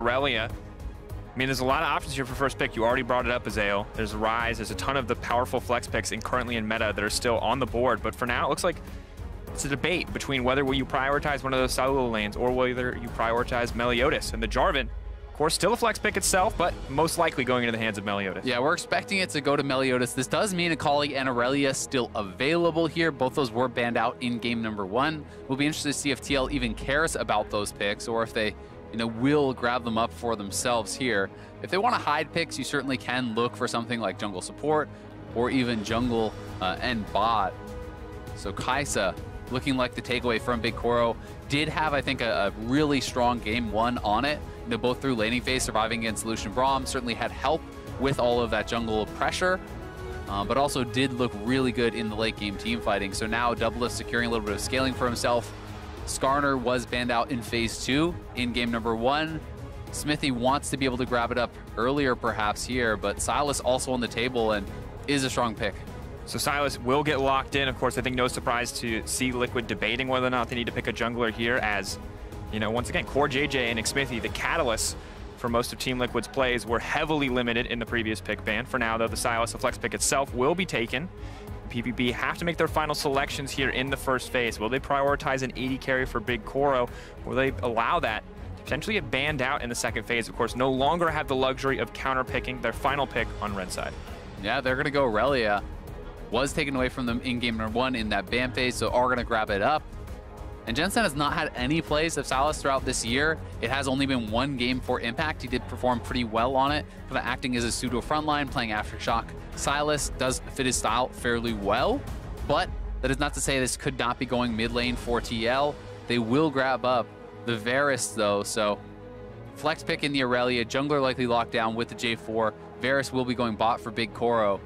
Irelia. I mean, there's a lot of options here for first pick. You already brought it up, Azael. There's Ryze. There's a ton of the powerful flex picks in currently in meta that are still on the board. But for now, it looks like it's a debate between whether will you prioritize one of those solo lanes or whether you prioritize Meliodas. And the Jarvan, of course, still a flex pick itself, but most likely going into the hands of Meliodas. Yeah, we're expecting it to go to Meliodas. This does mean Akali and Irelia still available here. Both those were banned out in game number one. We'll be interested to see if TL even cares about those picks or if they you know, will grab them up for themselves here. If they want to hide picks, you certainly can look for something like jungle support or even jungle uh, and bot. So Kai'Sa looking like the takeaway from Big Koro. Did have, I think, a, a really strong game one on it. You know, both through laning phase, surviving against Lucian Braum, certainly had help with all of that jungle pressure. Um, but also did look really good in the late game team fighting. So now Doublelift securing a little bit of scaling for himself. Skarner was banned out in phase two in game number one. Xmithie wants to be able to grab it up earlier perhaps here, but Sylas also on the table and is a strong pick. So Sylas will get locked in. Of course, I think no surprise to see Liquid debating whether or not they need to pick a jungler here as, you know, once again, Core JJ and Xmithie, the catalysts for most of Team Liquid's plays were heavily limited in the previous pick ban. For now, though, the Sylas flex pick itself, will be taken. PVB have to make their final selections here in the first phase. Will they prioritize an 80 carry for Big Koro? Will they allow that to potentially get banned out in the second phase? Of course, no longer have the luxury of counter picking their final pick on red side. Yeah, they're going to go Irelia. Was taken away from them in game number one in that ban phase, so are going to grab it up. And Jensen has not had any plays of Sylas throughout this year. It has only been one game for Impact. He did perform pretty well on it, kind of acting as a pseudo frontline, playing Aftershock. Sylas does fit his style fairly well, but that is not to say this could not be going mid lane for TL. They will grab up the Varus though, so flex pick in the Irelia, jungler likely locked down with the J4. Varus will be going bot for Big Koro.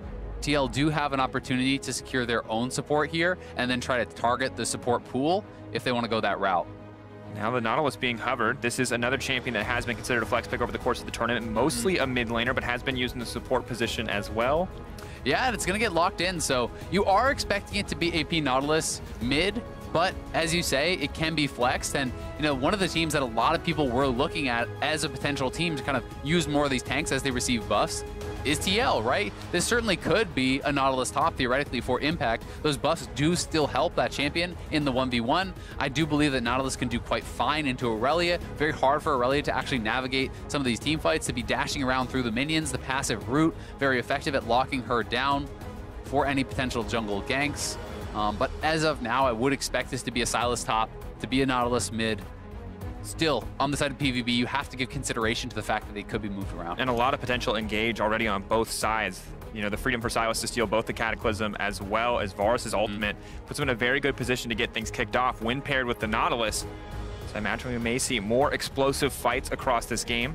TL do have an opportunity to secure their own support here and then try to target the support pool if they want to go that route. Now the Nautilus being hovered. This is another champion that has been considered a flex pick over the course of the tournament. Mostly a mid laner, but has been used in the support position as well. Yeah, and it's going to get locked in. So you are expecting it to be AP Nautilus mid, but as you say, it can be flexed. And, you know, one of the teams that a lot of people were looking at as a potential team to kind of use more of these tanks as they receive buffs is TL, right? This certainly could be a Nautilus top theoretically for Impact. Those buffs do still help that champion in the 1v1. I do believe that Nautilus can do quite fine into Irelia. Very hard for Irelia to actually navigate some of these team fights, to be dashing around through the minions, the passive route, very effective at locking her down for any potential jungle ganks. Um, but as of now, I would expect this to be a Sylas top, to be a Nautilus mid, still, on the side of PVB, you have to give consideration to the fact that they could be moved around. And a lot of potential engage already on both sides. You know, the freedom for Sylas to steal both the Cataclysm as well as Varus' mm-hmm. ultimate mm. puts him in a very good position to get things kicked off when paired with the Nautilus. So I imagine we may see more explosive fights across this game.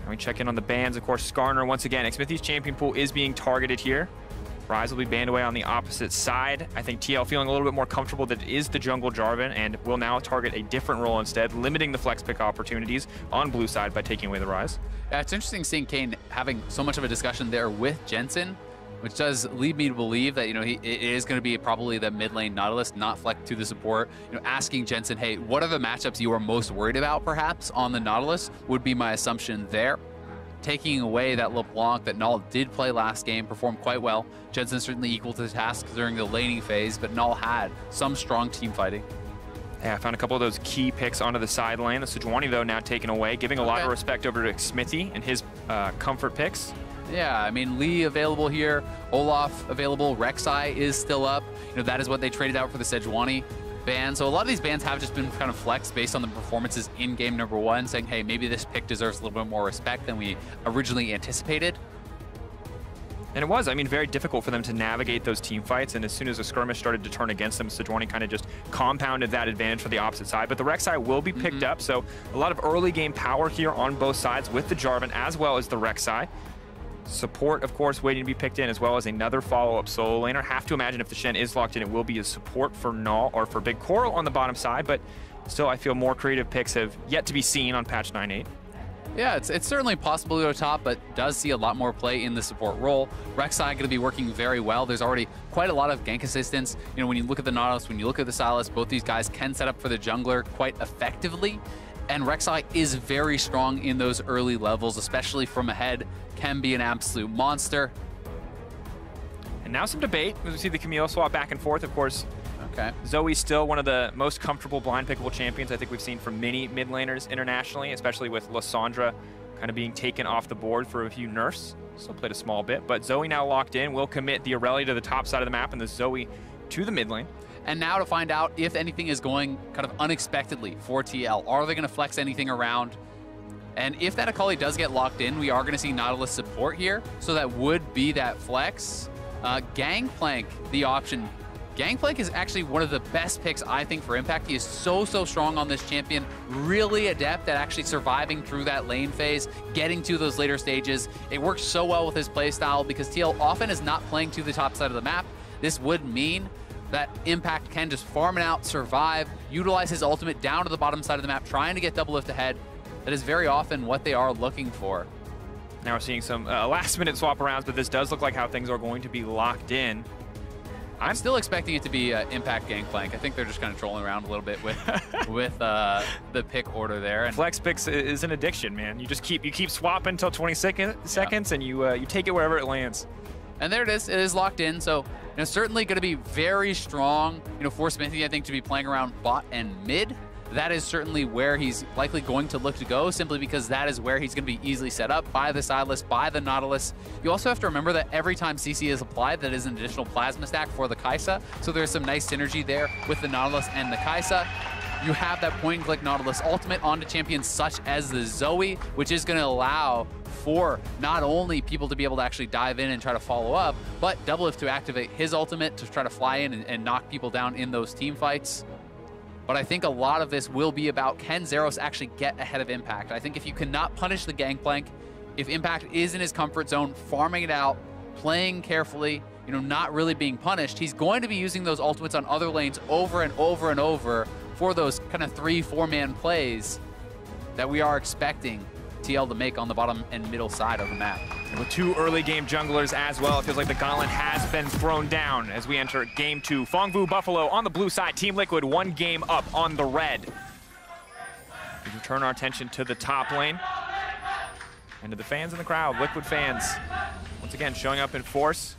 And we check in on the bans, of course, Skarner once again. Xmithie's champion pool is being targeted here. Ryze will be banned away on the opposite side. I think TL feeling a little bit more comfortable that it is the jungle Jarvan and will now target a different role instead, limiting the flex pick opportunities on blue side by taking away the Ryze. Yeah, it's interesting seeing Cain having so much of a discussion there with Jensen, which does lead me to believe that, you know, he, it is going to be probably the mid lane Nautilus, not flex to the support. You know, asking Jensen, hey, what are the matchups you are most worried about, perhaps, on the Nautilus, would be my assumption there taking away that LeBlanc that Null did play last game, performed quite well. Jensen certainly equal to the task during the laning phase, but Null had some strong team fighting. Yeah, I found a couple of those key picks onto the side lane. The Sejuani, though, now taken away, giving a okay. lot of respect over to Xmithie and his uh, comfort picks. Yeah, I mean, Lee available here, Olaf available, Rek'Sai is still up. You know, that is what they traded out for the Sejuani ban. So a lot of these bans have just been kind of flexed based on the performances in game number one, saying, hey, maybe this pick deserves a little bit more respect than we originally anticipated. And it was, I mean, very difficult for them to navigate those team fights. And as soon as the skirmish started to turn against them, Sejuani kind of just compounded that advantage for the opposite side. But the Rek'Sai will be picked mm -hmm. up. So a lot of early game power here on both sides with the Jarvan as well as the Rek'Sai. Support, of course, waiting to be picked in, as well as another follow-up solo laner. Have to imagine if the Shen is locked in, it will be a support for Null or for Big Koro on the bottom side, but still, I feel more creative picks have yet to be seen on patch 9.8. Yeah, it's, it's certainly possible to go top, but does see a lot more play in the support role. Rek'Sai going to be working very well. There's already quite a lot of gank assistance. You know, when you look at the Nautilus, when you look at the Sylas, both these guys can set up for the jungler quite effectively And Rek'Sai is very strong in those early levels, especially from ahead, can be an absolute monster. And now some debate. As we see the Camille swap back and forth. Of course, Okay. Zoe's still one of the most comfortable blind pickable champions I think we've seen from many mid laners internationally, especially with Lissandra kind of being taken off the board for a few nerfs. Still played a small bit, but Zoe now locked in. will commit the Irelia to the top side of the map and the Zoe to the mid lane. And now to find out if anything is going kind of unexpectedly for TL. Are they going to flex anything around? And if that Akali does get locked in, we are going to see Nautilus support here. So that would be that flex. Uh, Gangplank, the option Gangplank is actually one of the best picks, I think, for Impact. He is so, so strong on this champion, really adept at actually surviving through that lane phase, getting to those later stages. It works so well with his playstyle because TL often is not playing to the top side of the map. This would mean that Impact can just farm it out, survive, utilize his ultimate down to the bottom side of the map, trying to get Doublelift ahead. That is very often what they are looking for. Now we're seeing some uh, last minute swap arounds, but this does look like how things are going to be locked in. I'm still expecting it to be uh, Impact Gangplank. I think they're just kind of trolling around a little bit with with uh, the pick order there. And Flex picks is an addiction, man. You just keep you keep swapping until 20 second, seconds, yeah. and you uh, you take it wherever it lands. And there it is. It is locked in. So you know, certainly going to be very strong. You know, for Xmithie, I think to be playing around bot and mid that is certainly where he's likely going to look to go, simply because that is where he's going to be easily set up by the Sylas, by the Nautilus. You also have to remember that every time CC is applied, that is an additional plasma stack for the Kai'Sa, so there's some nice synergy there with the Nautilus and the Kai'Sa. You have that point-and-click Nautilus ultimate onto champions such as the Zoe, which is going to allow for not only people to be able to actually dive in and try to follow up, but Doublelift to activate his ultimate to try to fly in and, and knock people down in those team fights. But I think a lot of this will be about can Zeros actually get ahead of Impact. I think if you cannot punish the Gangplank, if Impact is in his comfort zone, farming it out, playing carefully, you know, not really being punished, he's going to be using those ultimates on other lanes over and over and over for those kind of three, four-man plays that we are expecting To make on the bottom and middle side of the map. And with two early game junglers as well, it feels like the gauntlet has been thrown down as we enter game two. Phong Vu Buffalo on the blue side, Team Liquid one game up on the red. We turn our attention to the top lane and to the fans in the crowd, Liquid fans. Once again, showing up in force.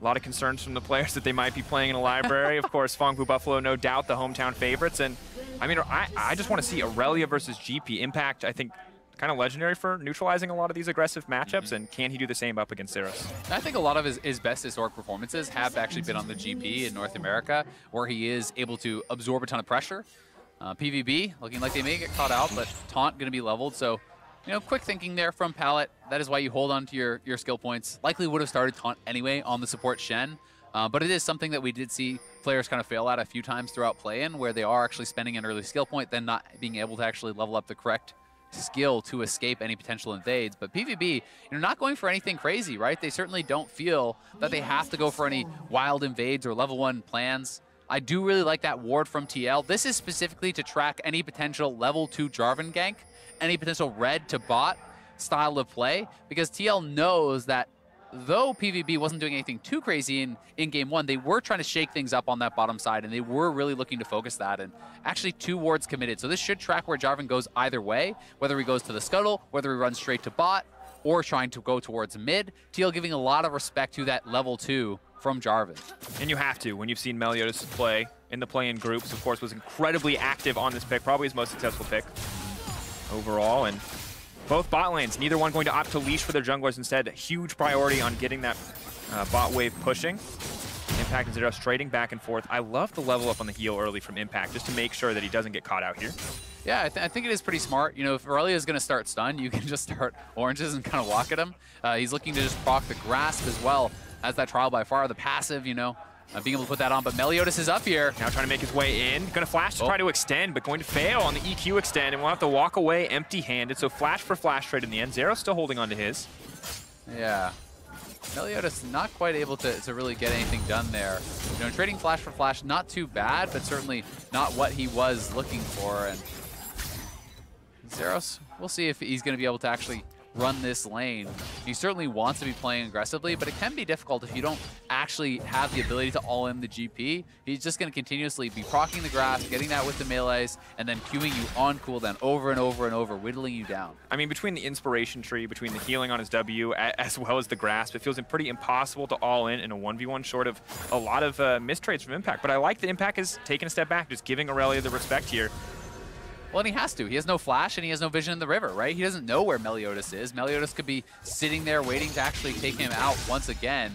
A lot of concerns from the players that they might be playing in a library. of course, Phong Vu Buffalo, no doubt, the hometown favorites. And I mean, I, I just want to see Irelia versus GP. Impact, I think, kind of legendary for neutralizing a lot of these aggressive matchups, and can he do the same up against Zeros? I think a lot of his, his best historic performances have actually been on the GP in North America, where he is able to absorb a ton of pressure. Uh, PVB, looking like they may get caught out, but Taunt going to be leveled, so you know, quick thinking there from Palette. That is why you hold on to your, your skill points. Likely would have started Taunt anyway on the support Shen, uh, but it is something that we did see players kind of fail at a few times throughout play-in, where they are actually spending an early skill point, then not being able to actually level up the correct skill to escape any potential invades. But PVB, you're not going for anything crazy, right? They certainly don't feel that they have to go for any wild invades or level one plans. I do really like that ward from TL. This is specifically to track any potential level two Jarvan gank, any potential red to bot style of play, because TL knows that though PVB wasn't doing anything too crazy in, in game one, they were trying to shake things up on that bottom side, and they were really looking to focus that. And actually, two wards committed. So this should track where Jarvan goes either way, whether he goes to the scuttle, whether he runs straight to bot, or trying to go towards mid. Teal giving a lot of respect to that level two from Jarvan. And you have to when you've seen Meliodas play in the play-in groups. Of course, was incredibly active on this pick, probably his most successful pick overall. And both bot lanes, neither one going to opt to leash for their junglers. Instead, huge priority on getting that uh, bot wave pushing. Impact and Zeros trading back and forth. I love the level up on the heal early from Impact just to make sure that he doesn't get caught out here. Yeah, I, th I think it is pretty smart. You know, if Irelia is going to start stun, you can just start oranges and kind of walk at him. Uh, he's looking to just proc the grasp as well as that Trial by Fire. The passive, you know, uh, being able to put that on, but Meliodas is up here. Now trying to make his way in. Going to flash to oh. try to extend, but going to fail on the EQ extend, and we'll have to walk away empty-handed. So flash for flash trade in the end. Zero still holding on to his. Yeah. Meliodas not quite able to, to really get anything done there. You know, trading flash for flash, not too bad, but certainly not what he was looking for. And Zeros, we'll see if he's going to be able to actually run this lane. He certainly wants to be playing aggressively, but it can be difficult if you don't actually have the ability to all in the GP. He's just going to continuously be proccing the grasp, getting that with the melees, and then queuing you on cooldown over and over and over, whittling you down. I mean, between the inspiration tree, between the healing on his W, as well as the grasp, it feels pretty impossible to all in in a 1v1 short of a lot of uh, mistrades from Impact. But I like that Impact is taking a step back, just giving Irelia the respect here. Well, and he has to. He has no flash and he has no vision in the river, right? He doesn't know where Meliodas is. Meliodas could be sitting there waiting to actually take him out once again.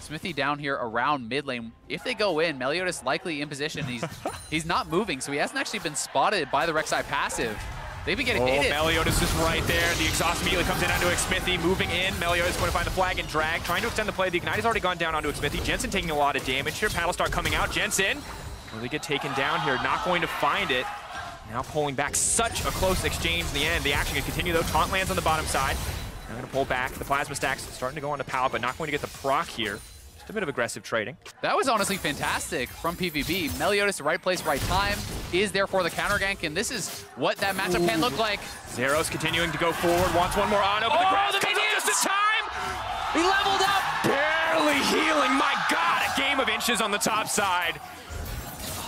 Xmithie down here around mid lane. If they go in, Meliodas likely in position. He's he's not moving, so he hasn't actually been spotted by the Rek'Sai passive. They've been getting oh. Meliodas is right there. The exhaust immediately comes in onto Xmithie, moving in. Meliodas going to find the flag and drag, trying to extend the play. The Ignite has already gone down onto Xmithie. Jensen taking a lot of damage here. Paddlestar coming out. Jensen They get taken down here. Not going to find it. Now pulling back. Such a close exchange in the end. The action can continue, though. Taunt lands on the bottom side. Now going to pull back. The Plasma Stacks starting to go on to Pal, but not going to get the proc here. Just a bit of aggressive trading. That was honestly fantastic from PvB. Meliodas, right place, right time, is there for the counter gank, and this is what that matchup Ooh. can look like. Zeros continuing to go forward, wants one more on over oh, the grasp. The comes just in time! He leveled up! Barely healing, my god! A game of inches on the top side.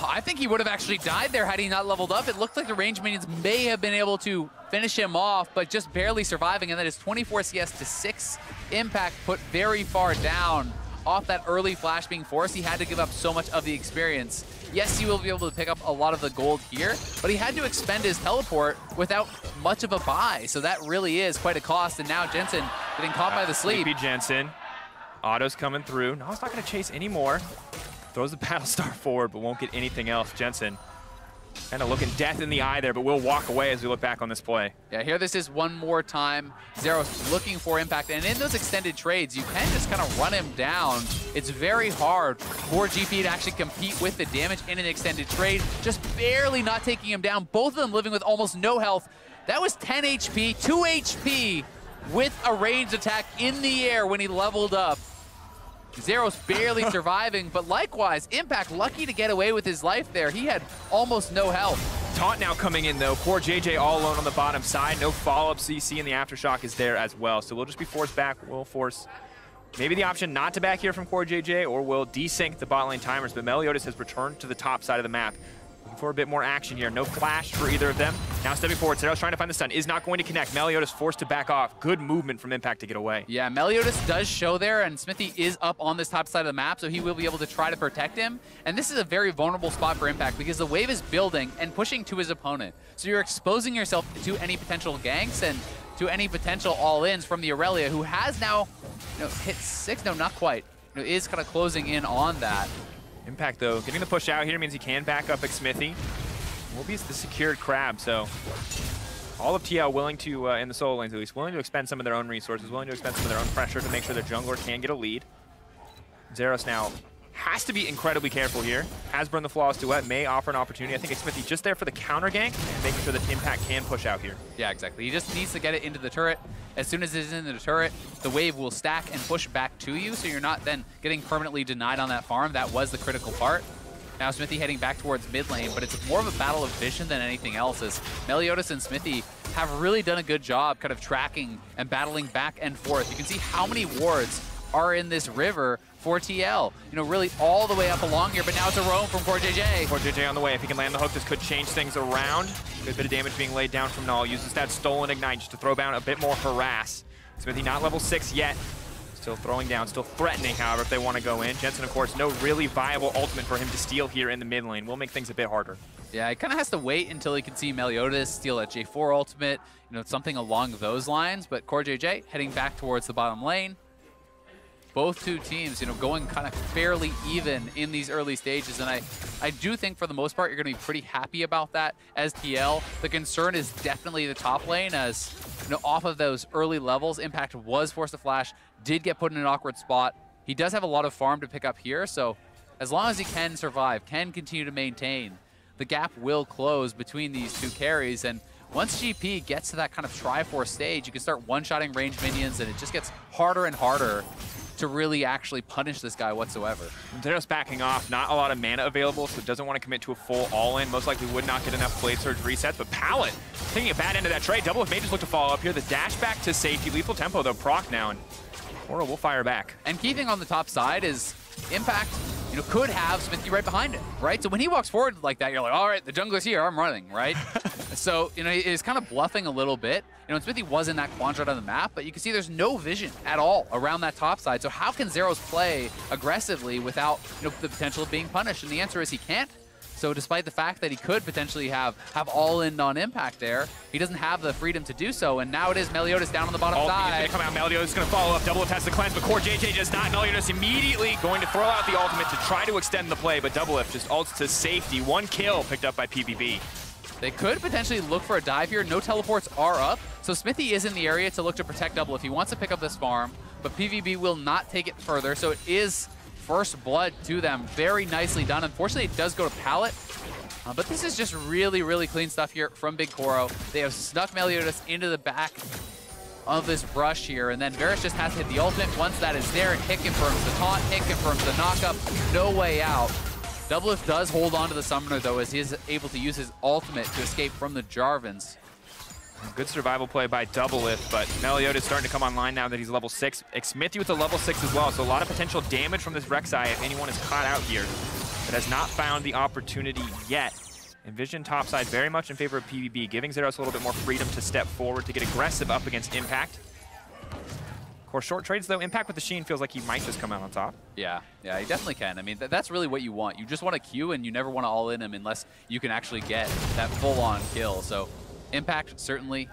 I think he would have actually died there had he not leveled up. It looked like the range minions may have been able to finish him off, but just barely surviving. And that is 24 CS to 6 impact put very far down off that early flash being forced. He had to give up so much of the experience. Yes, he will be able to pick up a lot of the gold here, but he had to expend his teleport without much of a buy. So that really is quite a cost. And now Jensen getting caught uh, by the sleep. Sleepy Jensen. Auto's coming through. No, he's not going to chase anymore. Throws the Paddlestar forward, but won't get anything else. Jensen kind of looking death in the eye there, but we'll walk away as we look back on this play. Yeah, here this is one more time. Zeros looking for impact, and in those extended trades, you can just kind of run him down. It's very hard for GP to actually compete with the damage in an extended trade, just barely not taking him down. Both of them living with almost no health. That was 10 HP, 2 HP with a ranged attack in the air when he leveled up. Zeros barely surviving, but likewise, Impact lucky to get away with his life there. He had almost no health. Taunt now coming in, though. Core JJ all alone on the bottom side. No follow-up CC, and the Aftershock is there as well. So we'll just be forced back. We'll force maybe the option not to back here from Core JJ, or we'll desync the bot lane timers. But Meliodas has returned to the top side of the map for a bit more action here. No flash for either of them. Now stepping forward, Zeros trying to find the stun. Is not going to connect. Meliodas forced to back off. Good movement from Impact to get away. Yeah, Meliodas does show there, and Xmithie is up on this top side of the map, so he will be able to try to protect him. And this is a very vulnerable spot for Impact because the wave is building and pushing to his opponent. So you're exposing yourself to any potential ganks and to any potential all-ins from the Irelia, who has now you know, hit six. No, not quite. You know, is kind of closing in on that. Impact, though, getting the push out here means he can back up Xmithie. Will be the secured crab, so all of TL willing to, uh, in the solo lanes at least, willing to expend some of their own resources, willing to expend some of their own pressure to make sure their jungler can get a lead. Zeros now has to be incredibly careful here. Hasburn the Flawless Duet may offer an opportunity. I think Xmithie just there for the counter gank making sure that Impact can push out here. Yeah, exactly. He just needs to get it into the turret. As soon as it is in the turret, the wave will stack and push back to you, so you're not then getting permanently denied on that farm. That was the critical part. Now Xmithie heading back towards mid lane, but it's more of a battle of vision than anything else as Meliodas and Xmithie have really done a good job kind of tracking and battling back and forth. You can see how many wards are in this river for TL. You know, really all the way up along here, but now it's a roam from Core JJ. Core JJ on the way. If he can land the hook, this could change things around. Good bit of damage being laid down from Null. Uses that Stolen Ignite just to throw down a bit more harass. Xmithie not level 6 yet. Still throwing down, still threatening, however, if they want to go in. Jensen, of course, no really viable ultimate for him to steal here in the mid lane. Will make things a bit harder. Yeah, he kind of has to wait until he can see Meliodas steal a J4 ultimate, you know, something along those lines. But Core JJ heading back towards the bottom lane both two teams, you know, going kind of fairly even in these early stages. And I, I do think for the most part, you're going to be pretty happy about that as TL. The concern is definitely the top lane as, you know, off of those early levels, Impact was forced to flash, did get put in an awkward spot. He does have a lot of farm to pick up here, so as long as he can survive, can continue to maintain, the gap will close between these two carries. And once GP gets to that kind of Triforce stage, you can start one-shotting range minions, and it just gets harder and harder to really actually punish this guy whatsoever. They're just backing off. Not a lot of mana available, so it doesn't want to commit to a full all-in. Most likely would not get enough Blade Surge resets, but Palette taking a bad end of that trade. Double may just look to follow up here. The dash back to safety. Lethal tempo, though, proc now, and Oro will fire back. And key thing on the top side is Impact, you know, could have Xmithie right behind him, right? So when he walks forward like that, you're like, all right, the jungler's here, I'm running, right? so, you know, he's kind of bluffing a little bit. You know, Xmithie was in that quadrant on the map, but you can see there's no vision at all around that top side. So how can Zeros play aggressively without, you know, the potential of being punished? And the answer is he can't. So despite the fact that he could potentially have have all in on impact there, he doesn't have the freedom to do so. And now it is Meliodas down on the bottom oh, side. He's gonna come out. Meliodas is gonna follow up. Double has the cleanse, but core JJ does not. Meliodas immediately going to throw out the ultimate to try to extend the play, but Double Doublelift just ults to safety. One kill picked up by PVB. They could potentially look for a dive here. No teleports are up, so Xmithie is in the area to look to protect Double if he wants to pick up this farm, but PVB will not take it further, so it is first blood to them. Very nicely done. Unfortunately, it does go to Palette, uh, but this is just really, really clean stuff here from Big Koro. They have snuck Meliodas into the back of this brush here, and then Varus just has to hit the ultimate. Once that is there, Hit confirms the taunt, Hit confirms the knockup, no way out. Doublelift does hold on to the Summoner, though, as he is able to use his ultimate to escape from the Jarvans. Good survival play by Doublelift, but Meliodas starting to come online now that he's level 6. Xmithie with a level 6 as well, so a lot of potential damage from this Rek'Sai if anyone is caught out here but has not found the opportunity yet. Envision topside very much in favor of PVB, giving Zeros a little bit more freedom to step forward to get aggressive up against Impact. Of course, short trades, though, Impact with the Sheen feels like he might just come out on top. Yeah, yeah, he definitely can. I mean, th that's really what you want. You just want a Q, and you never want to all-in him unless you can actually get that full-on kill. So Impact, certainly,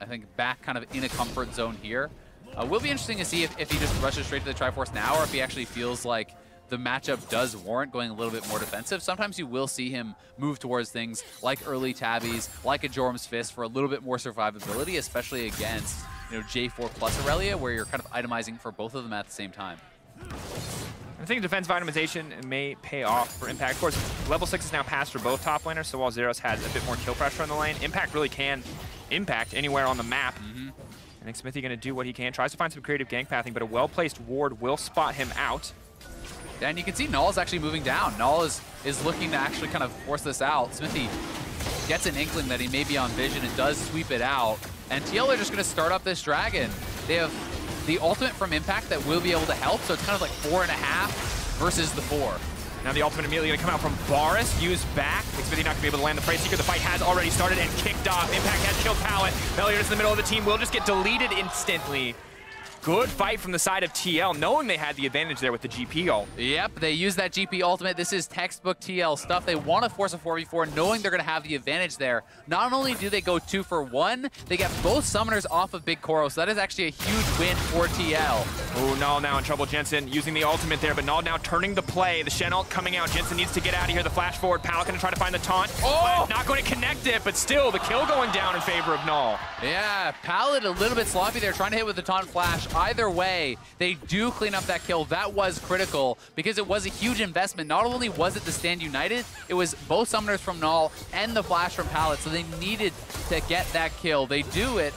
I think, back kind of in a comfort zone here. Uh, will be interesting to see if, if he just rushes straight to the Triforce now, or if he actually feels like the matchup does warrant going a little bit more defensive. Sometimes you will see him move towards things like early tabbies, like a Jaurim's Fist for a little bit more survivability, especially against you know J4 plus Irelia, where you're kind of itemizing for both of them at the same time. I think defense itemization may pay off for Impact. Of course, level 6 is now passed for both top laners, so while Zeros has a bit more kill pressure on the lane, Impact really can impact anywhere on the map. Mm -hmm. I think Xmithie going to do what he can. Tries to find some creative gank pathing, but a well-placed ward will spot him out. And you can see Null is actually moving down. Null is, is looking to actually kind of force this out. Xmithie gets an inkling that he may be on vision and does sweep it out. And TL are just going to start up this dragon. They have the ultimate from Impact that will be able to help, so it's kind of like four and a half versus the four. Now the ultimate immediately going to come out from Varus, used back. Xmithie not going to be able to land the Prey Seeker. The fight has already started and kicked off. Impact has killed Palette. Meliodas in the middle of the team will just get deleted instantly. Good fight from the side of TL, knowing they had the advantage there with the GP ult. Yep, they use that GP ultimate. This is textbook TL stuff. They want to force a 4v4, knowing they're going to have the advantage there. Not only do they go two for one, they get both summoners off of Big Koro, so that is actually a huge win for TL. Oh, Null now in trouble. Jensen using the ultimate there, but Null now turning the play. The Shen ult coming out. Jensen needs to get out of here. The flash forward. Palette going to try to find the taunt. Oh! Not going to connect it, but still the kill going down in favor of Null. Yeah, Palette a little bit sloppy there, trying to hit with the taunt flash. Either way, they do clean up that kill. That was critical because it was a huge investment. Not only was it the stand united, it was both summoners from Null and the flash from Palette, so they needed to get that kill. They do it,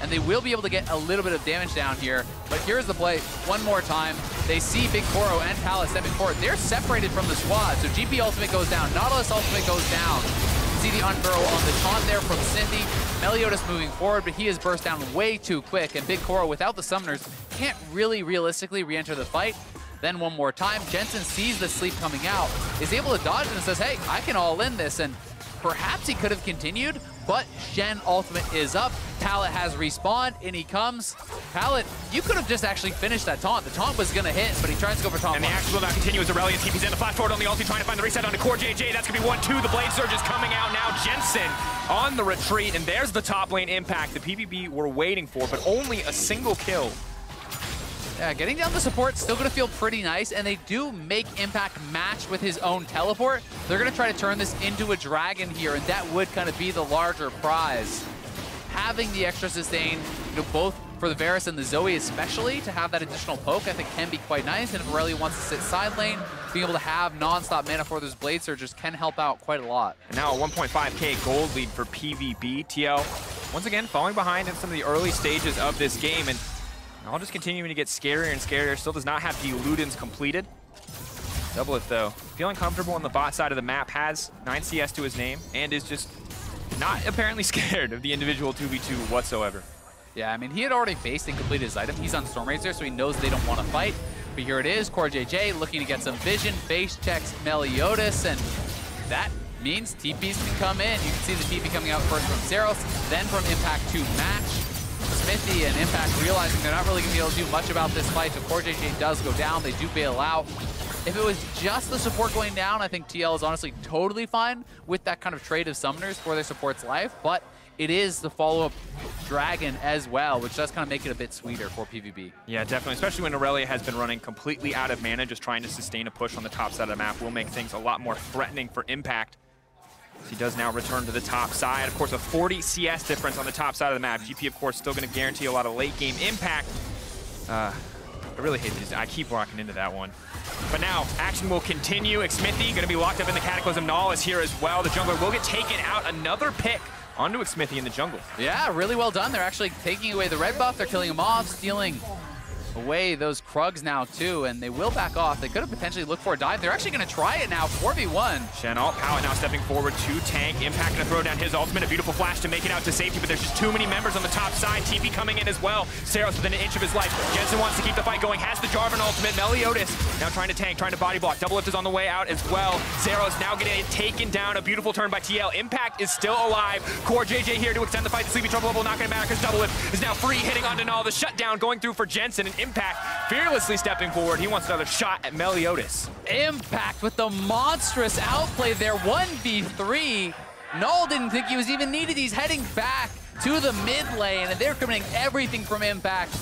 and they will be able to get a little bit of damage down here. But here's the play one more time. They see Big Koro and Palette stepping forward. They're separated from the squad, so GP ultimate goes down. Nautilus ultimate goes down. See the unburrow on the taunt there from Xmithie. Meliodas moving forward, but he is burst down way too quick, and Big Koro, without the summoners, can't really realistically re-enter the fight. Then one more time, Jensen sees the sleep coming out, is able to dodge and says, hey, I can all in this, and perhaps he could have continued, but Shen ultimate is up. Palette has respawned, and he comes. Palette, you could have just actually finished that taunt. The taunt was going to hit, but he tries to go for taunt. And the action will not continue as Irelia TP's in the flash forward on the ulti, trying to find the reset onto Core JJ. That's going to be 1-2. The Blade Surge is coming out now. Jensen on the retreat, and there's the top lane impact the PVB were waiting for, but only a single kill. Yeah, getting down the support still going to feel pretty nice, and they do make Impact match with his own teleport. They're going to try to turn this into a dragon here, and that would kind of be the larger prize. Having the extra sustain, you know, both for the Varus and the Zoe especially, to have that additional poke, I think can be quite nice. And if Irelia wants to sit side lane, being able to have non-stop mana for those Blade Surgers can help out quite a lot. And now a 1.5k gold lead for PVB. TL, once again, falling behind in some of the early stages of this game. And All just continuing to get scarier and scarier. Still does not have the Ludens completed. Doublelift, though, feeling comfortable on the bot side of the map, has 9 CS to his name, and is just not apparently scared of the individual 2v2 whatsoever. Yeah, I mean, he had already faced and completed his item. He's on Stormrazor, so he knows they don't want to fight. But here it is, Core JJ looking to get some vision, base checks Meliodas, and that means TPs can come in. You can see the TP coming out first from Zeros, then from Impact to Match. Smithy and Impact realizing they're not really going to be able to do much about this fight, so CoreJJ does go down. They do bail out. If it was just the support going down, I think TL is honestly totally fine with that kind of trade of summoners for their support's life, but it is the follow-up Dragon as well, which does kind of make it a bit sweeter for PVB. Yeah, definitely, especially when Irelia has been running completely out of mana, just trying to sustain a push on the top side of the map will make things a lot more threatening for Impact. He does now return to the top side. Of course, a 40 CS difference on the top side of the map. GP, of course, still going to guarantee a lot of late game impact. Uh, I really hate these. I keep walking into that one. But now, action will continue. Xmithie going to be locked up in the Cataclysm. Null is here as well. The jungler will get taken out. Another pick onto Xmithie in the jungle. Yeah, really well done. They're actually taking away the red buff. They're killing him off, stealing away those Krugs now too, and they will back off. They could have potentially looked for a dive. They're actually going to try it now, 4v1. Shen Alt Palette now stepping forward to tank. Impact going to throw down his ultimate. A beautiful flash to make it out to safety, but there's just too many members on the top side. TP coming in as well. Zeros within an inch of his life. Jensen wants to keep the fight going, has the Jarvan ultimate. Meliodas now trying to tank, trying to body block. Doublelift is on the way out as well. Zeros now getting taken down. A beautiful turn by TL. Impact is still alive. CoreJJ here to extend the fight. The Sleepy Trouble level not going to matter because Doublelift is now free, hitting onto Null. The shutdown going through for Jensen and Impact fearlessly stepping forward. He wants another shot at Meliodas. Impact with the monstrous outplay there, 1v3. Null didn't think he was even needed. He's heading back to the mid lane, and they're committing everything from Impact.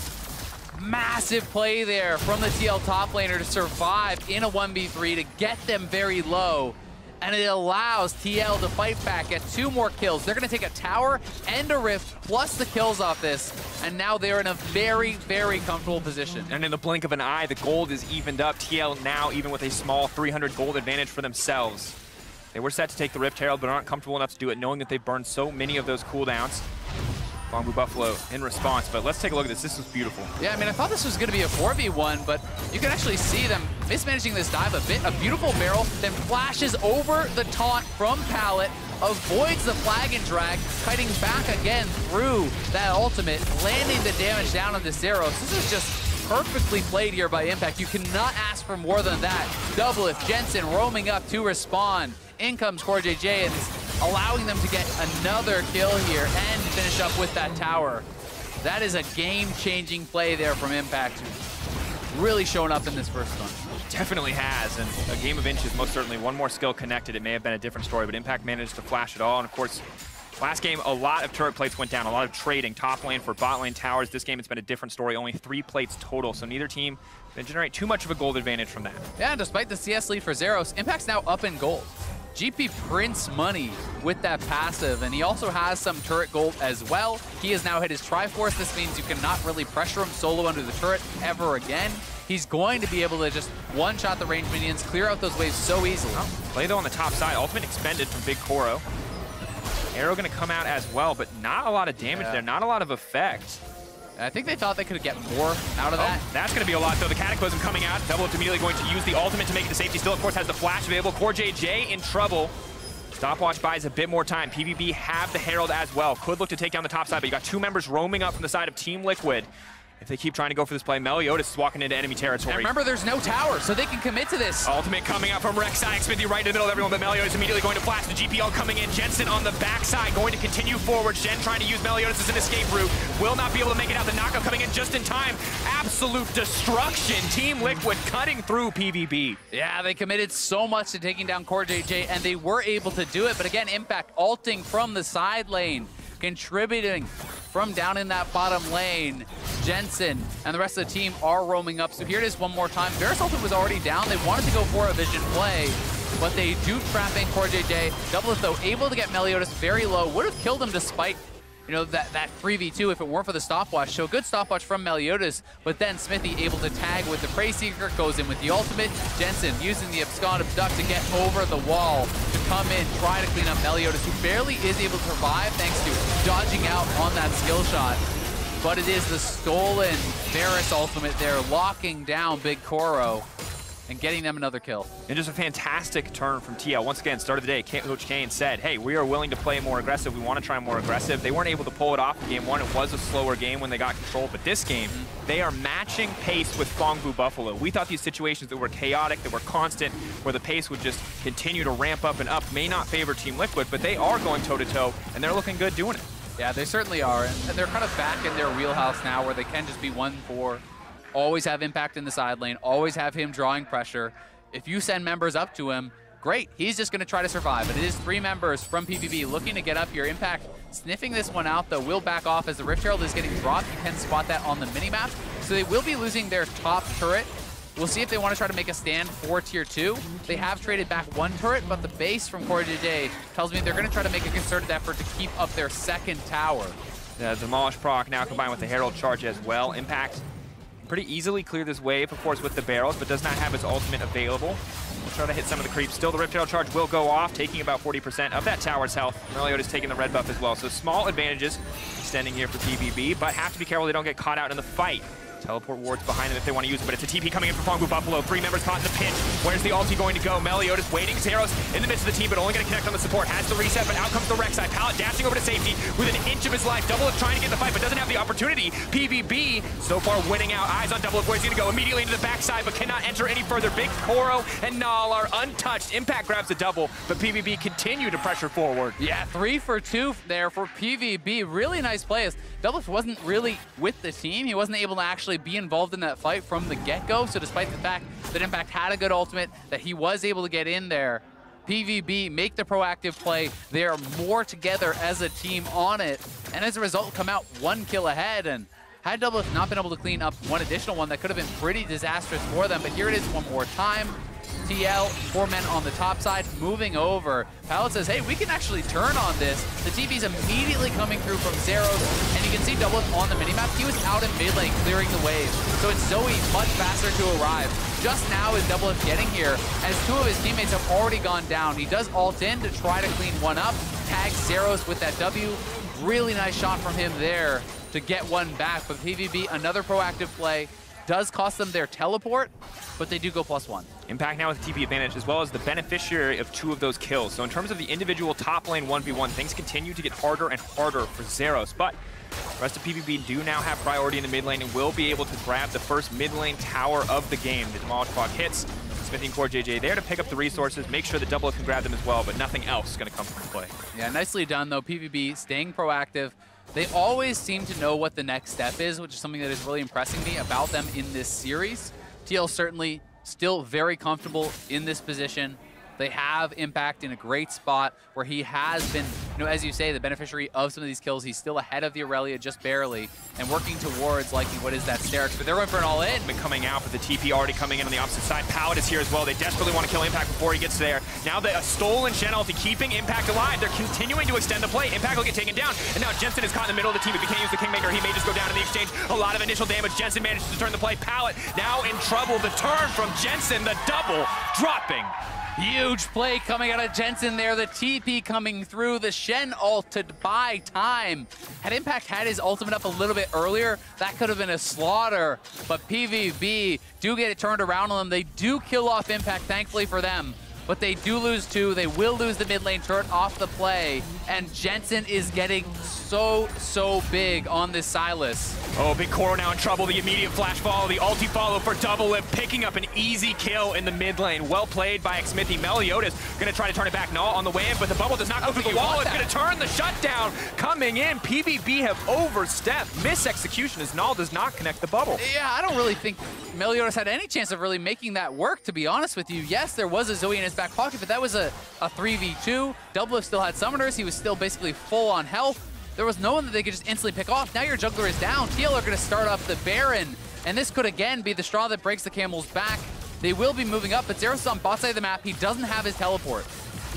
Massive play there from the TL top laner to survive in a 1v3 to get them very low and it allows TL to fight back, get two more kills. They're going to take a tower and a rift, plus the kills off this, and now they're in a very, very comfortable position. And in the blink of an eye, the gold is evened up. TL now even with a small 300 gold advantage for themselves. They were set to take the Rift Herald, but aren't comfortable enough to do it, knowing that they've burned so many of those cooldowns. Phong Vu Buffalo in response, but let's take a look at this. This was beautiful. Yeah, I mean, I thought this was going to be a 4v1, but you can actually see them mismanaging this dive a bit. A beautiful barrel, then flashes over the taunt from Palette, avoids the flag and drag, kiting back again through that ultimate, landing the damage down on the Zeros. This is just perfectly played here by Impact. You cannot ask for more than that. Doublelift, Jensen roaming up to respond. In comes CoreJJ and allowing them to get another kill here and finish up with that tower. That is a game-changing play there from Impact. Really showing up in this first one. Definitely has, and a game of inches, most certainly. One more skill connected, it may have been a different story, but Impact managed to flash it all, and of course, Last game, a lot of turret plates went down, a lot of trading. Top lane for bot lane towers. This game, it's been a different story. Only three plates total, so neither team can generate too much of a gold advantage from that. Yeah, despite the CS lead for Zeros, Impact's now up in gold. GP prints money with that passive, and he also has some turret gold as well. He has now hit his Triforce. This means you cannot really pressure him solo under the turret ever again. He's going to be able to just one-shot the range minions, clear out those waves so easily. Oh, play though on the top side. Ultimate expended from Big Koro. Arrow going to come out as well, but not a lot of damage yeah. there, not a lot of effect. I think they thought they could get more out of oh, that. Oh, that's going to be a lot, though. The Cataclysm coming out. Doublelift immediately going to use the ultimate to make it to safety. Still, of course, has the flash available. CoreJJ in trouble. Stopwatch buys a bit more time. PVB have the Herald as well. Could look to take down the top side, but you got two members roaming up from the side of Team Liquid. If they keep trying to go for this play, Meliodas is walking into enemy territory. And remember, there's no tower, so they can commit to this. Ultimate coming out from Rek'Sai. Xmithie right in the middle of everyone, but Meliodas immediately going to flash. The GPL coming in. Jensen on the backside, going to continue forward. Jen trying to use Meliodas as an escape route. Will not be able to make it out. The knockout coming in just in time. Absolute destruction. Team Liquid cutting through PVB. Yeah, they committed so much to taking down CoreJJ, and they were able to do it. But again, Impact alting from the side lane contributing from down in that bottom lane. Jensen and the rest of the team are roaming up. So here it is one more time. Varus Ultimate was already down. They wanted to go for a vision play, but they do trap in CoreJJ. Doublelift, though, able to get Meliodas very low. Would have killed him despite you know, that, that 3v2 if it weren't for the stopwatch. So good stopwatch from Meliodas, but then Xmithie able to tag with the Prey Seeker, goes in with the ultimate. Jensen using the Abscond Abduct to get over the wall, to come in, try to clean up Meliodas, who barely is able to survive thanks to dodging out on that skill shot. but it is the stolen Varus ultimate there, locking down Big Koro and getting them another kill. And just a fantastic turn from TL. Once again, start of the day, Coach Cain said, hey, we are willing to play more aggressive. We want to try more aggressive. They weren't able to pull it off in game one. It was a slower game when they got control. But this game, mm-hmm. they are matching pace with Phong Vu Buffalo. We thought these situations that were chaotic, that were constant, where the pace would just continue to ramp up and up, may not favor Team Liquid, but they are going toe-to-toe, -to -toe, and they're looking good doing it. Yeah, they certainly are. And they're kind of back in their wheelhouse now where they can just be 1-4, always have impact in the side lane, always have him drawing pressure if you send members up to him, great. He's just going to try to survive. But it is three members from PVB looking to get up here. Impact sniffing this one out, though, will back off as the Rift Herald is getting dropped. You can spot that on the minimap. So they will be losing their top turret. We'll see if they want to try to make a stand for Tier 2. They have traded back one turret, but the base from Corey today tells me they're going to try to make a concerted effort to keep up their second tower. The Demolish proc now combined with the Herald charge as well. Impact pretty easily clear this wave, of course, with the barrels, but does not have his ultimate available. We'll try to hit some of the creeps. Still, the Herald charge will go off, taking about 40% of that tower's health. Meliodas taking the red buff as well, so small advantages extending here for PVB, but have to be careful they don't get caught out in the fight. Teleport wards behind them if they want to use it, but it's a TP coming in from Phong Vu Buffalo. Three members caught in the pinch. Where's the ulti going to go? Meliodas waiting. Zeros in the midst of the team, but only going to connect on the support. Has to reset, but out comes the Rek'Sai. Palette dashing over to safety with an inch of his life. Double trying to get the fight, but doesn't have the opportunity. PVB so far winning out. Eyes on Double where he's going to go immediately into the backside, but cannot enter any further. Big Koro and Null are untouched. Impact grabs the double, but PVB continue to pressure forward. Yeah, three for two there for PVB. Really nice plays. Double wasn't really with the team. He wasn't able to actually be involved in that fight from the get-go. So despite the fact that Impact had a good ultimate, that he was able to get in there, PVB make the proactive play. They are more together as a team on it. And as a result, come out one kill ahead. And had Doublelift not been able to clean up one additional one, that could have been pretty disastrous for them. But here it is one more time. TL, four men on the top side, moving over. Palette says, hey, we can actually turn on this. The TP's immediately coming through from Zeros, and you can see Double on the minimap. He was out in mid lane clearing the wave, so it's Zoe much faster to arrive. Just now is Double getting here, as two of his teammates have already gone down. He does alt in to try to clean one up, tags Zeros with that W. Really nice shot from him there to get one back, but PVB, another proactive play, does cost them their teleport, but they do go plus one. Impact now with TP advantage, as well as the beneficiary of two of those kills. So in terms of the individual top lane 1v1, things continue to get harder and harder for Zeros. But the rest of PVB do now have priority in the mid lane and will be able to grab the first mid lane tower of the game. The Demolish Clock hits. Smithing Core JJ there to pick up the resources, make sure the double can grab them as well, but nothing else is going to come from play. Yeah, nicely done though. PVB staying proactive. They always seem to know what the next step is, which is something that is really impressing me about them in this series. TL certainly still very comfortable in this position. They have Impact in a great spot where he has been, you know, as you say, the beneficiary of some of these kills. He's still ahead of the Irelia just barely and working towards liking what is that Sterak's, but they're going for an all-in. Been coming out, but the TP already coming in on the opposite side. Palette is here as well. They desperately want to kill Impact before he gets there. Now the a stolen Shen ulti keeping Impact alive. They're continuing to extend the play. Impact will get taken down. And now Jensen is caught in the middle of the team. If he can't use the Kingmaker, he may just go down in the exchange. A lot of initial damage. Jensen manages to turn the play. Palette now in trouble. The turn from Jensen, the double dropping. Huge play coming out of Jensen there. The TP coming through. The Shen ult to buy time. Had Impact had his ultimate up a little bit earlier, that could have been a slaughter. But PVB do get it turned around on them. They do kill off Impact, thankfully for them but they do lose two. They will lose the mid lane turret off the play, and Jensen is getting so, so big on this Sylas. Oh, Big Koro now in trouble. The immediate flash follow, the ulti follow for Double Doublelift, picking up an easy kill in the mid lane. Well played by Xmithie. Meliodas gonna try to turn it back. Null on the way in, but the bubble does not go through the wall. It's gonna turn the shutdown. Coming in, PVB have overstepped. Miss execution as Null does not connect the bubble. Yeah, I don't really think Meliodas had any chance of really making that work, to be honest with you. Yes, there was a Zoe in his back pocket, but that was a, a 3v2. Doublelift still had summoners. He was still basically full on health. There was no one that they could just instantly pick off. Now your jungler is down. TL are going to start up the Baron, and this could again be the straw that breaks the camel's back. They will be moving up, but Zeros on bot side of the map. He doesn't have his teleport.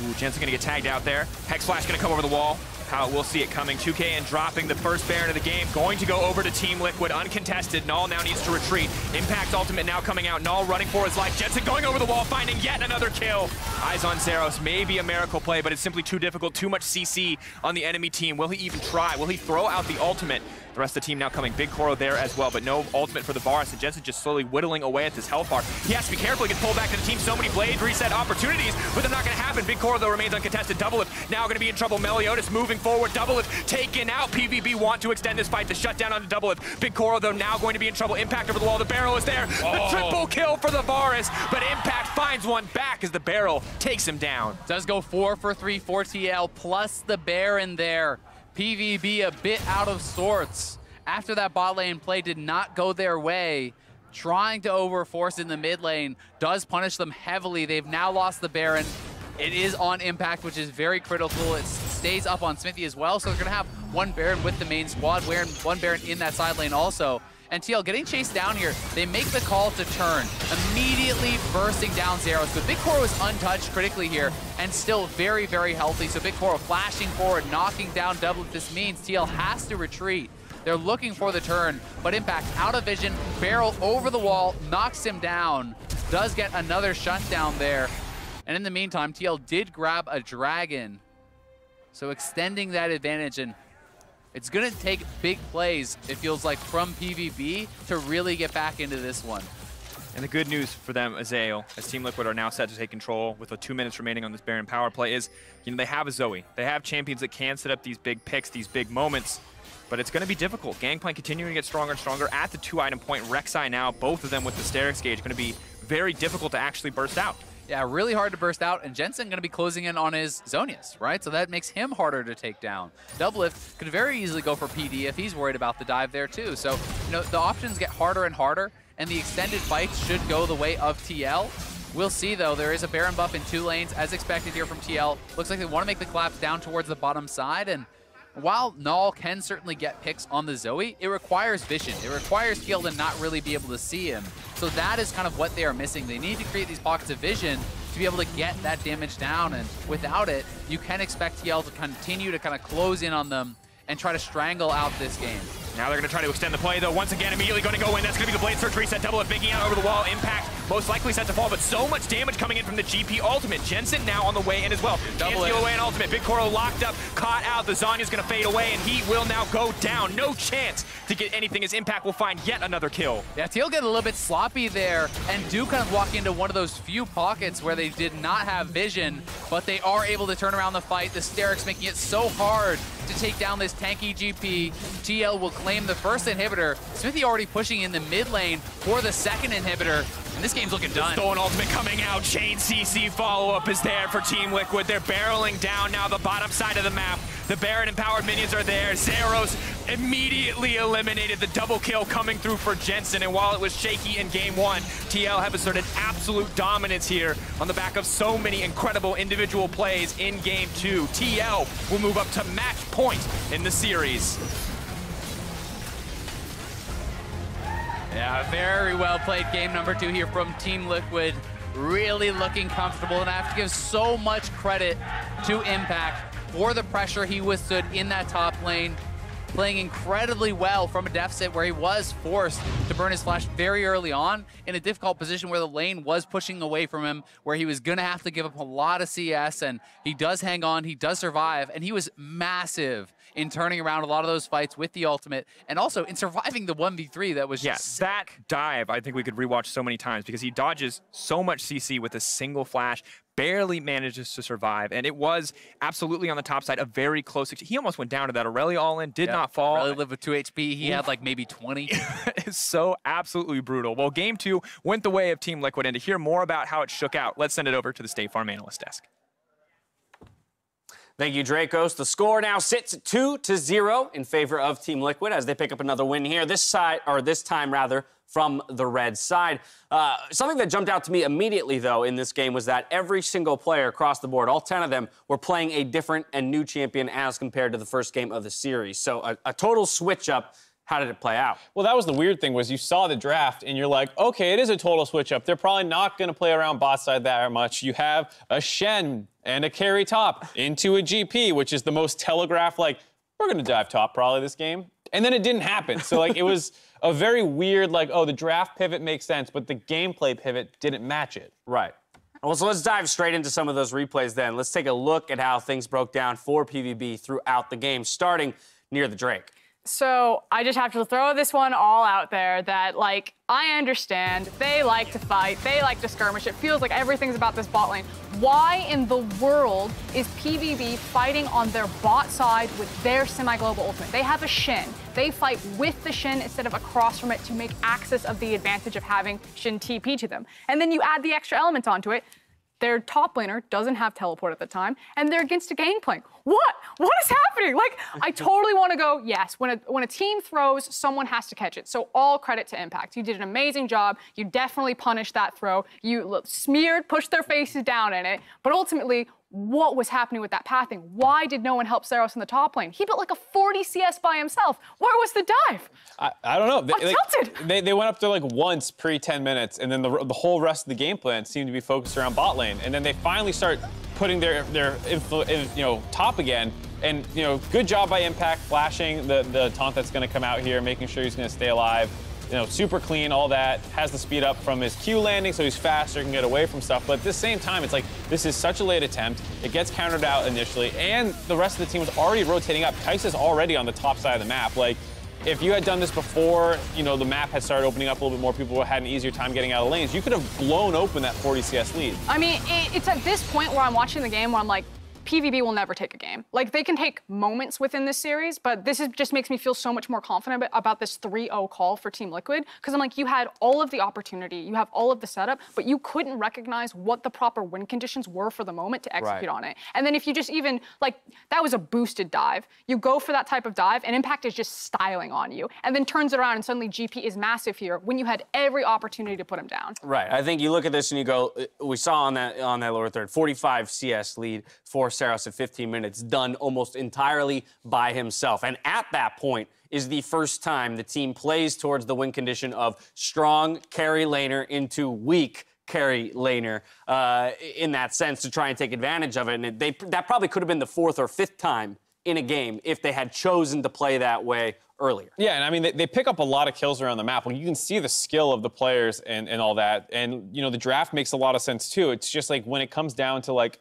Ooh, Jensen gonna get tagged out there. Hex Flash gonna come over the wall. How we'll see it coming. 2K and dropping the first Baron of the game. Going to go over to Team Liquid, uncontested. Null now needs to retreat. Impact ultimate now coming out. Null running for his life. Jensen going over the wall, finding yet another kill. Eyes on Zeros. Maybe a miracle play, but it's simply too difficult. Too much CC on the enemy team. Will he even try? Will he throw out the ultimate? The rest of the team now coming. Big Koro there as well, but no ultimate for the Varus. And Jensen just slowly whittling away at this health bar. He has to be careful. He gets pulled back to the team. So many blades, reset opportunities, but they're not going to happen. Big Koro, though, remains uncontested. Double Doublelift now going to be in trouble. Meliodas moving forward. Double Doublelift taken out. PvB want to extend this fight The shutdown on the Double Doublelift. Big Koro, though, now going to be in trouble. Impact over the wall. The barrel is there. The Oh. triple kill for the Varus, but Impact finds one back as the barrel takes him down. Does go four for three for TL, plus the Baron there. PvB a bit out of sorts. After that bot lane play did not go their way, trying to overforce in the mid lane does punish them heavily. They've now lost the Baron. It is on impact, which is very critical. It stays up on Xmithie as well, so they're gonna have one Baron with the main squad, wearing one Baron in that side lane also. And TL getting chased down here, they make the call to turn, immediately bursting down Zeros. But Big Koro is untouched critically here and still very, very healthy. So Big Koro flashing forward, knocking down double. This means TL has to retreat. They're looking for the turn, but Impact out of vision, barrel over the wall, knocks him down, does get another shutdown there. And in the meantime, TL did grab a dragon. So extending that advantage and it's going to take big plays, it feels like, from PvB to really get back into this one. And the good news for them, Azael, as Team Liquid are now set to take control with two minutes remaining on this Baron power play, is you know they have a Zoe. They have champions that can set up these big picks, these big moments, but it's going to be difficult. Gangplank continuing to get stronger and stronger at the two-item point. Rek'Sai now, both of them with the Sterak's Gage, going to be very difficult to actually burst out. Yeah, really hard to burst out, and Jensen going to be closing in on his Zhonya's, right? So that makes him harder to take down. Doublelift could very easily go for PD if he's worried about the dive there too. So, you know, the options get harder and harder, and the extended fights should go the way of TL. We'll see, though. There is a Baron buff in two lanes, as expected here from TL. Looks like they want to make the collapse down towards the bottom side, and while Null can certainly get picks on the Zoe, it requires vision. It requires TL to not really be able to see him. So that is kind of what they are missing. They need to create these pockets of vision to be able to get that damage down, and without it, you can expect TL to continue to kind of close in on them and try to strangle out this game. Now they're going to try to extend the play, though. Once again, immediately going to go in. That's going to be the Bladesurge reset. Doublelift, Biggie out over the wall. Impact most likely set to fall, but so much damage coming in from the GP Ultimate. Jensen now on the way in as well. Can't steal away an Ultimate. Big Koro locked up, caught out. The Zhonya's going to fade away, and he will now go down. No chance to get anything as Impact will find yet another kill. Yeah, Teal get a little bit sloppy there and do kind of walk into one of those few pockets where they did not have vision, but they are able to turn around the fight. The Sterak's making it so hard to take down this tanky GP. TL will claim the first inhibitor. Xmithie already pushing in the mid lane for the second inhibitor, and this game's looking done. Stolen Ultimate coming out. Chain CC follow-up is there for Team Liquid. They're barreling down now the bottom side of the map. The Baron empowered minions are there. Zeros immediately eliminated the double kill coming through for Jensen. And while it was shaky in game one, TL have asserted absolute dominance here on the back of so many incredible individual plays in game two. TL will move up to match point in the series. Yeah, very well played game number two here from Team Liquid. Really looking comfortable, and I have to give so much credit to Impact for the pressure he withstood in that top lane, playing incredibly well from a deficit where he was forced to burn his flash very early on in a difficult position where the lane was pushing away from him, where he was going to have to give up a lot of CS, and he does hang on, he does survive, and he was massive in turning around a lot of those fights with the ultimate, and also in surviving the 1v3 that was Yeah, just that dive I think we could rewatch so many times because he dodges so much CC with a single flash, barely manages to survive, and it was absolutely on the top side, a very close. He almost went down to that Irelia all in, did Yeah, not fall. Really lived with 2 HP. He had like maybe 20. it's so absolutely brutal. Well, game two went the way of Team Liquid, and to hear more about how it shook out, let's send it over to the State Farm analyst desk. Thank you, Drakos. The score now sits two to zero in favor of Team Liquid as they pick up another win here. This side, or this time rather, from the red side. Uh, something that jumped out to me immediately, though, in this game was that every single player across the board, all 10 of them, were playing a different and new champion as compared to the first game of the series. So a, a total switch up. How did it play out? Well, that was the weird thing was you saw the draft and you're like, okay, it is a total switch up. They're probably not going to play around bot side that much. You have a Shen and a carry top into a GP, which is the most telegraphed. Like we're going to dive top probably this game, and then it didn't happen. So like it was a very weird like, oh, the draft pivot makes sense, but the gameplay pivot didn't match it. Right. Well, so let's dive straight into some of those replays then. Let's take a look at how things broke down for PvB throughout the game, starting near the Drake. So I just have to throw this one all out there that, like, I understand they like to fight, they like to skirmish. It feels like everything's about this bot lane. Why in the world is PvB fighting on their bot side with their semi-global ultimate? They have a Shen. They fight with the Shen instead of across from it to make access of the advantage of having Shen TP to them. And then you add the extra element onto it. Their top laner doesn't have teleport at the time, and they're against a gangplank. What? What is happening? Like, I totally want to go, yes, when a, when a team throws, someone has to catch it. So all credit to Impact. You did an amazing job. You definitely punished that throw. You smeared, pushed their faces down in it. But ultimately, what was happening with that pathing? Why did no one help Zeros in the top lane? He built like a 40 CS by himself. Where was the dive? I, I don't know. They, I'm tilted. They, they went up there like once pre 10 minutes, and then the, the whole rest of the game plan seemed to be focused around bot lane. And then they finally start putting their their you know top again. And you know, good job by Impact flashing the the taunt that's going to come out here, making sure he's going to stay alive you know, super clean, all that, has the speed up from his Q landing, so he's faster, can get away from stuff. But at the same time, it's like, this is such a late attempt. It gets countered out initially, and the rest of the team was already rotating up. Kai'Sa is already on the top side of the map. Like, if you had done this before, you know, the map had started opening up a little bit more, people had an easier time getting out of lanes, you could have blown open that 40 CS lead. I mean, it's at this point where I'm watching the game where I'm like, PvB will never take a game. Like they can take moments within this series, but this is, just makes me feel so much more confident about this 3-0 call for Team Liquid because I'm like, you had all of the opportunity, you have all of the setup, but you couldn't recognize what the proper win conditions were for the moment to execute right. on it. And then if you just even like that was a boosted dive, you go for that type of dive, and Impact is just styling on you, and then turns it around, and suddenly GP is massive here when you had every opportunity to put him down. Right. I think you look at this and you go, uh, we saw on that on that lower third, 45 CS lead for Zeros at 15 minutes, done almost entirely by himself. And at that point is the first time the team plays towards the win condition of strong carry laner into weak carry laner uh, in that sense to try and take advantage of it. And they, that probably could have been the fourth or fifth time in a game if they had chosen to play that way earlier. Yeah, and I mean, they, they, pick up a lot of kills around the map. Well, you can see the skill of the players and, and all that. And, you know, the draft makes a lot of sense too. It's just like when it comes down to like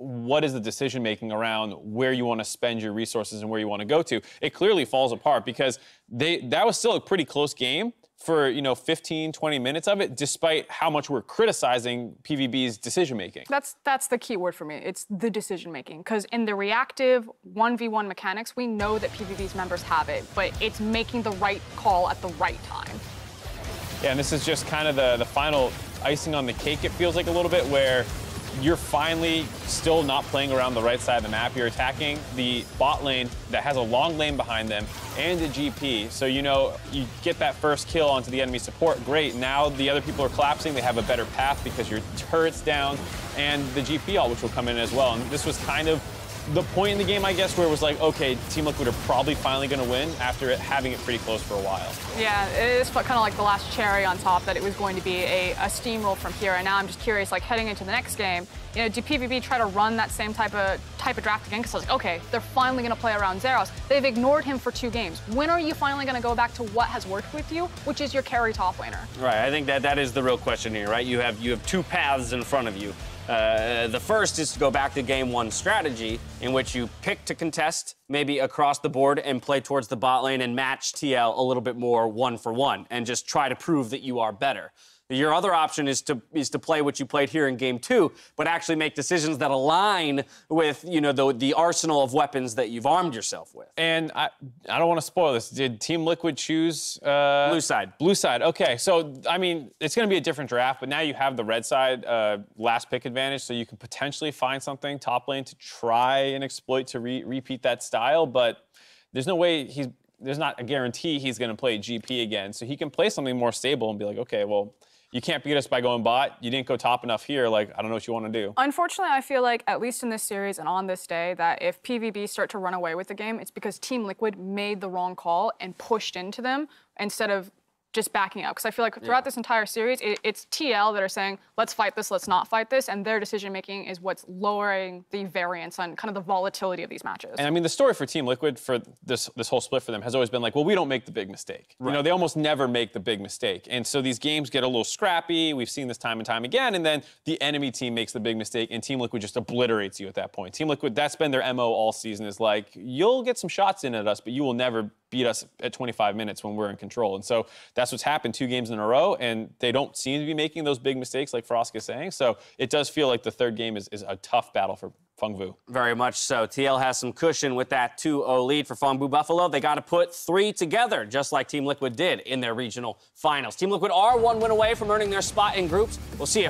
what is the decision making around where you want to spend your resources and where you want to go to? It clearly falls apart because they that was still a pretty close game for you know 15 20 minutes of it despite how much we're criticizing pvb's decision making that's that's the key word for me. It's the decision making because in the reactive 1v1 mechanics we know that pvb's members have it but it's making the right call at the right time. Yeah and this is just kind of the the final icing on the cake it feels like a little bit where you're finally still not playing around the right side of the map. You're attacking the bot lane that has a long lane behind them and a GP. So, you know, you get that first kill onto the enemy support. Great. Now the other people are collapsing. They have a better path because your turret's down and the GP all, which will come in as well. And this was kind of the point in the game, I guess, where it was like, okay, Team Liquid are probably finally going to win after it, having it pretty close for a while. Yeah, it is kind of like the last cherry on top that it was going to be a, a steamroll from here. And now I'm just curious, like heading into the next game, you know, do PvB try to run that same type of type of draft again? Because I was like, okay, they're finally going to play around Zeros. They've ignored him for two games. When are you finally going to go back to what has worked with you, which is your carry top laner? Right. I think that that is the real question here, right? You have you have two paths in front of you. Uh, the first is to go back to game one strategy, in which you pick to contest maybe across the board and play towards the bot lane and match TL a little bit more one for one and just try to prove that you are better. Your other option is to is to play what you played here in game two, but actually make decisions that align with you know the the arsenal of weapons that you've armed yourself with. And I I don't want to spoil this. Did Team Liquid choose uh, blue side? Blue side. Okay, so I mean it's going to be a different draft, but now you have the red side uh, last pick advantage, so you can potentially find something top lane to try and exploit to re- repeat that style. But there's no way he's there's not a guarantee he's going to play GP again, so he can play something more stable and be like, okay, well you can't beat us by going bot. You didn't go top enough here. Like, I don't know what you want to do. Unfortunately, I feel like, at least in this series and on this day, that if PvB start to run away with the game, it's because Team Liquid made the wrong call and pushed into them instead of just backing up. Because I feel like throughout yeah. this entire series, it, it's TL that are saying, let's fight this, let's not fight this. And their decision making is what's lowering the variance on kind of the volatility of these matches. And I mean, the story for Team Liquid for this, this whole split for them has always been like, well, we don't make the big mistake. Right. You know, they almost never make the big mistake. And so these games get a little scrappy. We've seen this time and time again. And then the enemy team makes the big mistake, and Team Liquid just obliterates you at that point. Team Liquid, that's been their MO all season is like, you'll get some shots in at us, but you will never beat us at 25 minutes when we're in control. And so that's what's happened two games in a row, and they don't seem to be making those big mistakes like Frost is saying. So it does feel like the third game is, is a tough battle for Phong Vu. Very much so. TL has some cushion with that 2-0 lead for Phong Vu Buffalo. They got to put three together, just like Team Liquid did in their regional finals. Team Liquid are one win away from earning their spot in groups. We'll see if